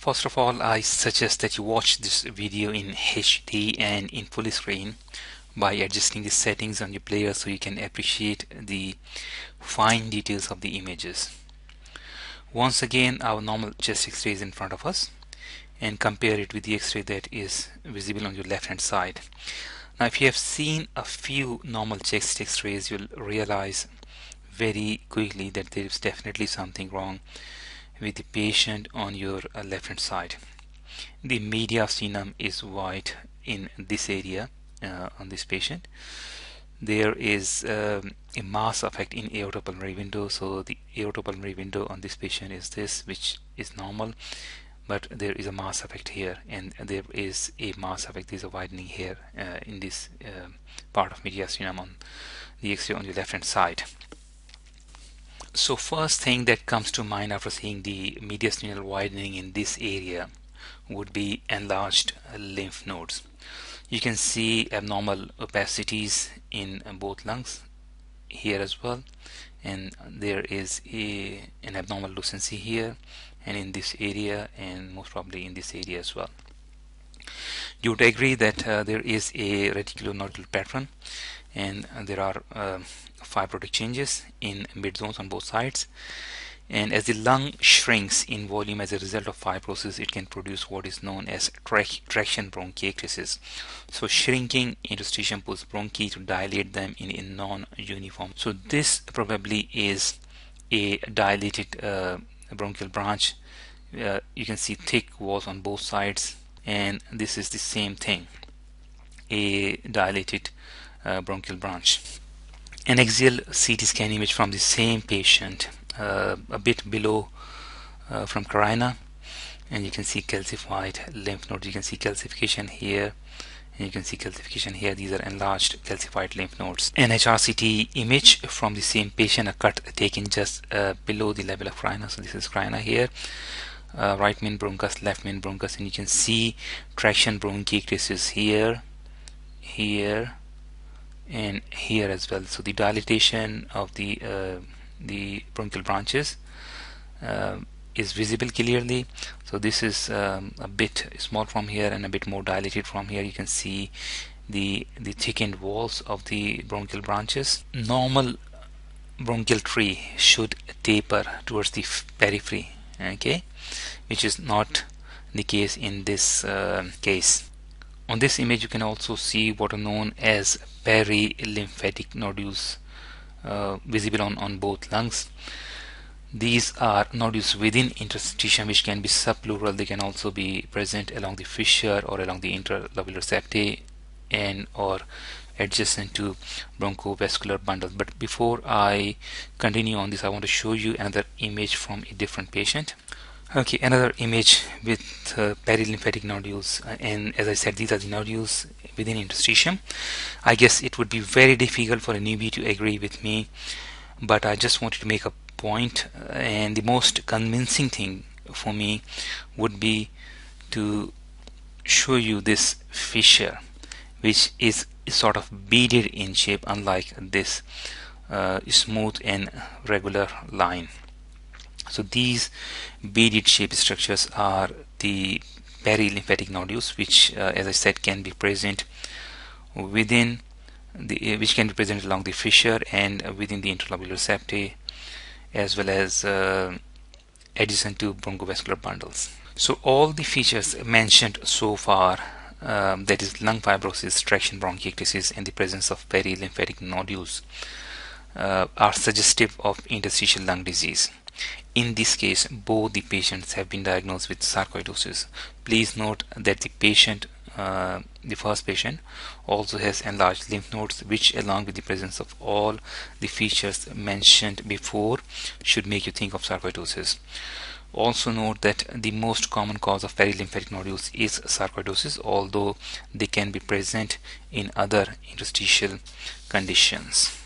First of all, I suggest that you watch this video in HD and in full screen by adjusting the settings on your player so you can appreciate the fine details of the images. Once again, our normal chest x-ray is in front of us and compare it with the x-ray that is visible on your left hand side. Now if you have seen a few normal chest x-rays, you'll realize very quickly that there is definitely something wrong with the patient on your uh, left hand side. The mediastinum is white in this area uh, on this patient. There is um, a mass effect in aortopulmonary window. So the aortopulmonary window on this patient is this, which is normal, but there is a mass effect here, and there is a mass effect. There's a widening here uh, in this uh, part of mediastinum on the X-ray on the left hand side. So first thing that comes to mind after seeing the mediastinal widening in this area would be enlarged lymph nodes. You can see abnormal opacities in both lungs here as well and there is a, an abnormal lucency here and in this area and most probably in this area as well. You would agree that uh, there is a reticulonodular pattern and there are uh, fibrotic changes in mid zones on both sides. And as the lung shrinks in volume as a result of fibrosis it can produce what is known as tra traction bronchiectasis. So shrinking interstitium pulls bronchi to dilate them in a non-uniform. So this probably is a dilated uh, bronchial branch. Uh, you can see thick walls on both sides. And this is the same thing a dilated bronchial branch. An axial CT scan image from the same patient, uh, a bit below uh, from carina, and you can see calcified lymph nodes. You can see calcification here, and you can see calcification here. These are enlarged calcified lymph nodes. An HRCT image from the same patient, a cut taken just uh, below the level of carina. So this is carina here. Uh, right main bronchus, left main bronchus, and you can see traction bronchiectasis here, here, and here as well. So the dilatation of the uh, the bronchial branches uh, is visible clearly. So this is um, a bit small from here and a bit more dilated from here. You can see the the thickened walls of the bronchial branches. Normal bronchial tree should taper towards the periphery okay? Which is not the case in this uh, case on this image you can also see what are known as perilymphatic nodules uh, visible on, on both lungs. These are nodules within interstitium which can be subpleural. They can also be present along the fissure or along the interlobular septae and or adjacent to bronchovascular bundle. But before I continue on this, I want to show you another image from a different patient okay another image with uh, perilymphatic nodules. Uh, and as I said these are the nodules within interstitium. I guess it would be very difficult for a newbie to agree with me but I just wanted to make a point uh, and the most convincing thing for me would be to show you this fissure which is sort of beaded in shape unlike this uh, smooth and regular line so these beaded shape structures are the perilymphatic nodules which uh, as I said can be present within the uh, which can be present along the fissure and within the interlobular septae as well as uh, adjacent to bronchovascular bundles. So all the features mentioned so far um, that is lung fibrosis, traction bronchiectasis and the presence of perilymphatic nodules uh, are suggestive of interstitial lung disease. In this case, both the patients have been diagnosed with sarcoidosis. Please note that the patient, uh, the first patient, also has enlarged lymph nodes, which, along with the presence of all the features mentioned before, should make you think of sarcoidosis. Also note that the most common cause of perilymphatic nodules is sarcoidosis, although they can be present in other interstitial conditions.